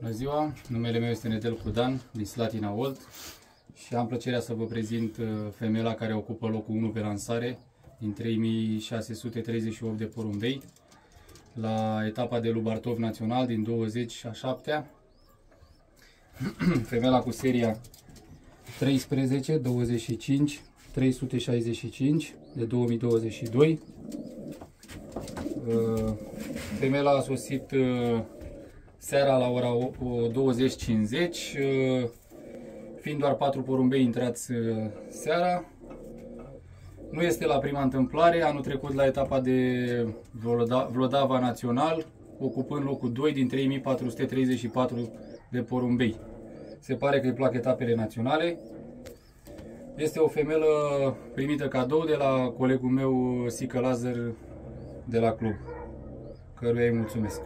Bună ziua, numele meu este Nedel Cudan, din Slatina Old și am plăcerea să vă prezint uh, femeia care ocupă locul 1 pe lansare din 3638 de porumbei la etapa de Lubartov Național din 20 a 7 Femeia cu seria 13, 25, 365 de 2022 uh, Femeia a sosit uh, seara la ora 20.50, uh, fiind doar patru porumbei intrați uh, seara. Nu este la prima întâmplare, anul trecut la etapa de Vlodava Național, ocupând locul 2 din 3434 de porumbei. Se pare că îi plac etapele naționale. Este o femelă primită cadou de la colegul meu Sică Lazar de la club, căruia îi mulțumesc.